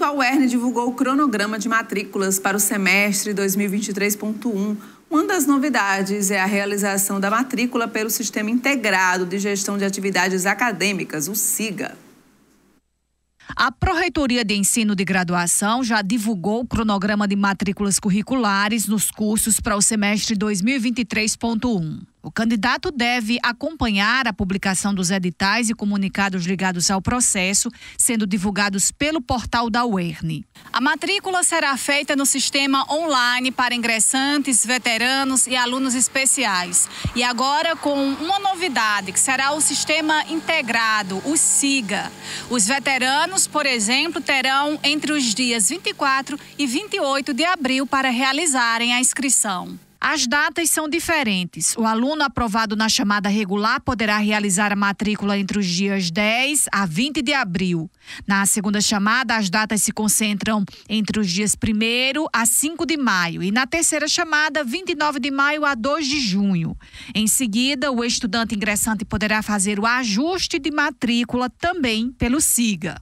A UERN divulgou o cronograma de matrículas para o semestre 2023.1. Uma das novidades é a realização da matrícula pelo Sistema Integrado de Gestão de Atividades Acadêmicas, o SIGA. A Proreitoria de Ensino de Graduação já divulgou o cronograma de matrículas curriculares nos cursos para o semestre 2023.1. O candidato deve acompanhar a publicação dos editais e comunicados ligados ao processo, sendo divulgados pelo portal da UERN. A matrícula será feita no sistema online para ingressantes, veteranos e alunos especiais. E agora com uma novidade, que será o sistema integrado, o SIGA. Os veteranos, por exemplo, terão entre os dias 24 e 28 de abril para realizarem a inscrição. As datas são diferentes. O aluno aprovado na chamada regular poderá realizar a matrícula entre os dias 10 a 20 de abril. Na segunda chamada, as datas se concentram entre os dias 1 a 5 de maio e na terceira chamada, 29 de maio a 2 de junho. Em seguida, o estudante ingressante poderá fazer o ajuste de matrícula também pelo SIGA.